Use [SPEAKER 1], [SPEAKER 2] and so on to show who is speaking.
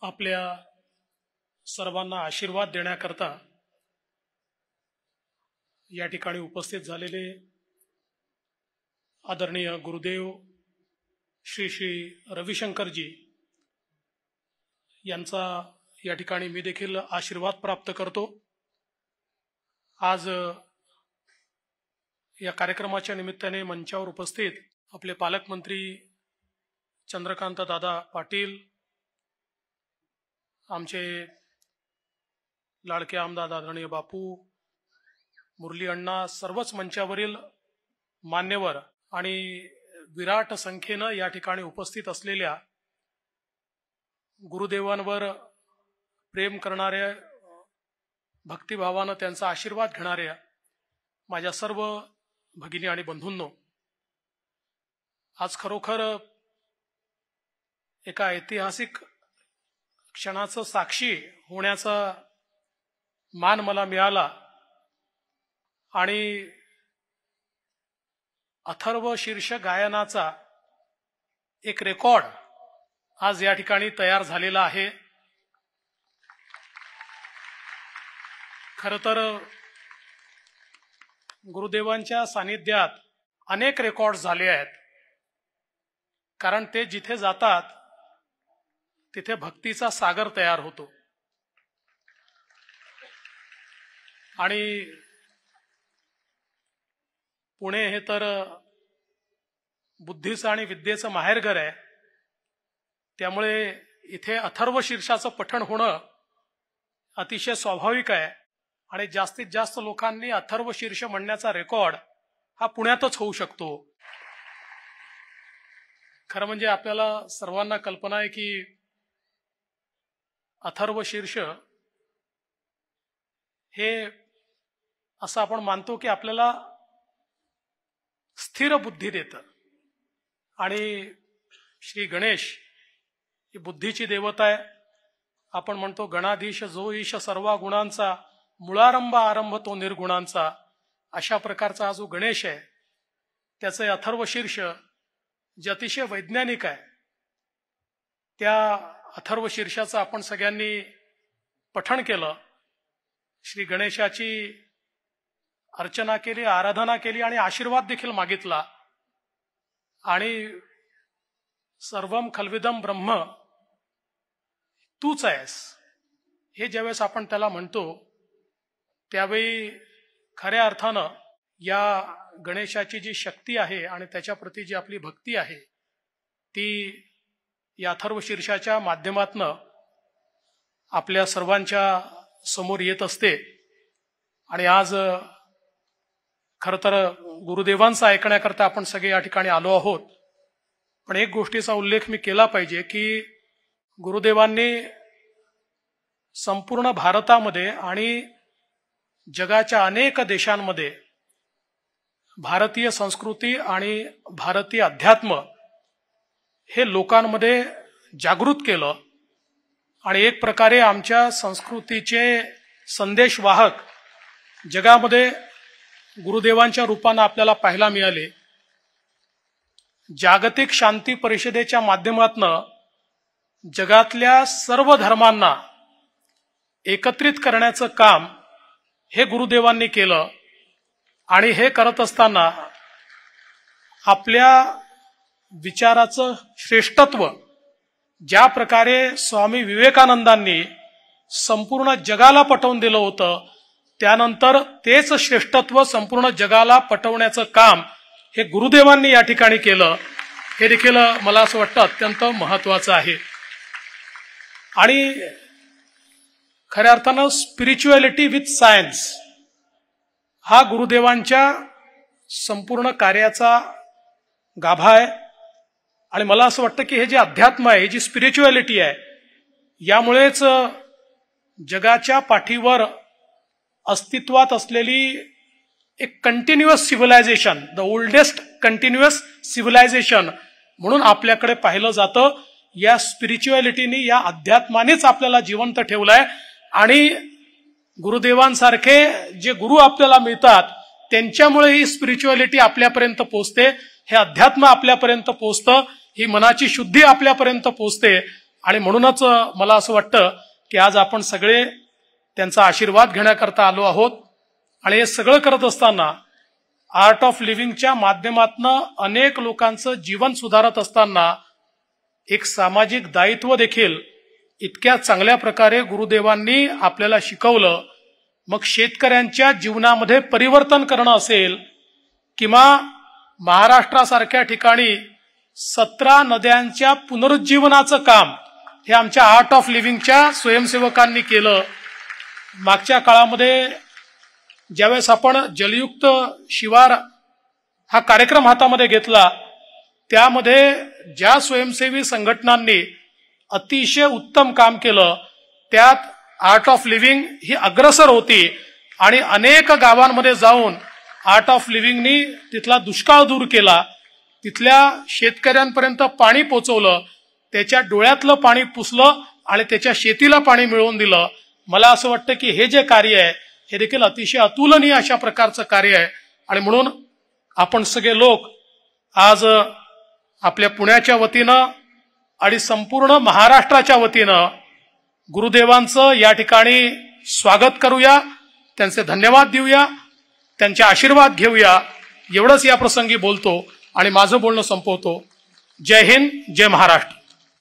[SPEAKER 1] आपल्या सर्वांना आशीर्वाद देण्याकरता या ठिकाणी उपस्थित झालेले आदरणीय गुरुदेव श्री श्री रविशंकरजी यांचा या ठिकाणी मी देखील आशीर्वाद प्राप्त करतो. आज या कार्यक्रमाच्या निमित्ताने मंचावर उपस्थित आपले पालकमंत्री चंद्रकांत दादा पाटील आमचे लाडके आमदार आदरणीय बापू मुरली अण्णा सर्वच मंचावरील मान्यवर आणि विराट संख्येनं या ठिकाणी उपस्थित असलेल्या गुरुदेवांवर प्रेम करणाऱ्या भक्तिभावानं त्यांचा आशीर्वाद घेणाऱ्या माझ्या सर्व भगिनी आणि बंधूंनो आज खरोखर एका ऐतिहासिक क्षणाचं साक्षी होण्याचा मान मला मिळाला. आणि अथर्व शीर्ष गायनाचा एक रेकॉर्ड आज या ठिकाणी तयार झालेला आहे. खर तर गुरुदेवांच्या सानिध्यात अनेक रेकॉर्ड झाले आहेत. कारण ते जिथे जातात तिथे भक्तीचा सागर तयार होतो. आणि पुणे हे तर बुद्धीचं आणि विद्येचं माहेरघर आहे. त्यामुळे इथे अथर्व शीर्षाचं पठण होणं अतिशय स्वाभाविक आहे. आणि जास्तीत जास्त लोकांनी अथर्व शीर्ष म्हणण्याचा रेकॉर्ड हा पुण्यातच होऊ शकतो. खरं म्हणजे आपल्याला सर्वांना कल्पना आहे की अथर्व शीर्ष हे असं आपण मानतो की आपल्याला स्थिर बुद्धी देतं. आणि श्री गणेश ही बुद्धीची देवता आहे. आपण म्हणतो गणाधीश जो ईश सर्व गुणांचा मुळारंभ आरंभ तो निर्गुणांचा. अशा प्रकारचा हा जो गणेश आहे त्याचं अथर्व शीर्ष जे अतिशय वैज्ञानिक आहे त्या अथर्व शीर्षाचं आपण सगळ्यांनी पठण केलं. श्री गणेशाची अर्चना केली आराधना केली आणि आशीर्वाद देखील मागितला. आणि सर्वम खलविदम ब्रह्म तूच आहेस. हे ज्यावेळेस आपण त्याला म्हणतो त्यावेळी खऱ्या अर्थानं या गणेशाची जी शक्ती आहे आणि त्याच्याप्रती जी आपली भक्ती आहे ती या अथर्व शीर्षाच्या माध्यमातनं आपल्या सर्वांच्या समोर येत असते. आणि आज खरं तर गुरुदेवांचं ऐकण्याकरता आपण सगळे या ठिकाणी आलो आहोत. पण एक गोष्टीचा उल्लेख मी केला पाहिजे की गुरुदेवांनी संपूर्ण भारतामध्ये आणि जगाच्या अनेक देशांमध्ये भारतीय संस्कृती आणि भारतीय अध्यात्म हे लोकांमध्ये जागृत केलं आणि एक प्रकारे आमच्या संस्कृतीचे संदेशवाहक जगामध्ये गुरुदेवांच्या रूपानं आपल्याला पाहायला मिळाले. जागतिक शांती परिषदेच्या माध्यमातनं जगातल्या सर्व धर्मांना एकत्रित करण्याचं काम हे गुरुदेवांनी केलं आणि हे करत असताना आपल्या विचाराचं श्रेष्ठत्व ज्या प्रकारे स्वामी विवेकानंदांनी संपूर्ण जगाला पटवून दिलं होतं त्यानंतर तेच श्रेष्ठत्व संपूर्ण जगाला पटवण्याचं काम हे गुरुदेवांनी या ठिकाणी केलं. हे देखील मला असं वाटतं अत्यंत महत्वाचं आहे. आणि खऱ्या अर्थानं स्पिरिच्युअलिटी विथ सायन्स हा गुरुदेवांच्या संपूर्ण कार्याचा गाभा आहे. आणि मला असं वाटतं की हे जे अध्यात्म आहे जी स्पिरिच्युअलिटी आहे यामुळेच जगाच्या पाठीवर अस्तित्वात असलेली एक continuous civilization the oldest continuous civilization म्हणून आपल्याकडे पाहिलं जातं. या स्पिरिच्युअलिटीनी या अध्यात्मानेच आपल्याला जिवंत ठेवलंय. आणि गुरुदेवांसारखे जे गुरु आपल्याला मिळतात त्यांच्यामुळे ही स्पिरिच्युअलिटी आपल्यापर्यंत पोचते हे अध्यात्म आपल्यापर्यंत पोचतं ही मनाची शुद्धी आपल्यापर्यंत पोचते आणि म्हणूनच मला असं वाटतं की आज आपण सगळे त्यांचा आशीर्वाद घेण्याकरता आलो आहोत. आणि हे सगळं करत असताना आर्ट ऑफ लिव्हिंगच्या माध्यमातनं अनेक लोकांचं जीवन सुधारत असताना एक सामाजिक दायित्व देखील इतक्या चांगल्या प्रकारे गुरुदेवांनी आपल्याला शिकवलं. मग शेतकऱ्यांच्या जीवनामध्ये परिवर्तन करणं असेल किंवा महाराष्ट्रासारख्या ठिकाणी सतरा नद्यांच्या पुनरुज्जीवनाचं काम हे आमच्या आर्ट ऑफ लिव्हिंगच्या स्वयंसेवकांनी केलं. मागच्या काळामध्ये ज्यावेळेस आपण जलयुक्त शिवार हा कार्यक्रम हातामध्ये घेतला त्यामध्ये ज्या स्वयंसेवी संघटनांनी अतिशय उत्तम काम केलं त्यात आर्ट ऑफ लिव्हिंग ही अग्रसर होती आणि अनेक गावांमध्ये जाऊन आर्ट ऑफ लिव्हिंगनी तिथला दुष्काळ दूर केला. तिथल्या शेतकऱ्यांपर्यंत पाणी पोचवलं त्याच्या डोळ्यातलं पाणी पुसलं आणि त्याच्या शेतीला पाणी मिळवून दिलं. मला असं वाटतं की हे जे कार्य आहे हे देखील अतिशय अतुलनीय अशा प्रकारचं कार्य आहे. आणि म्हणून आपण सगळे लोक आज आपल्या पुण्याच्या वतीनं आणि संपूर्ण महाराष्ट्राच्या वतीनं गुरुदेवांचं या ठिकाणी स्वागत करूया त्यांचे धन्यवाद देऊया त्यांचे आशीर्वाद घेऊया. एवढंच या प्रसंगी बोलतो. आणि माझं बोलणं संपवतो. जय हिंद जय महाराष्ट्र.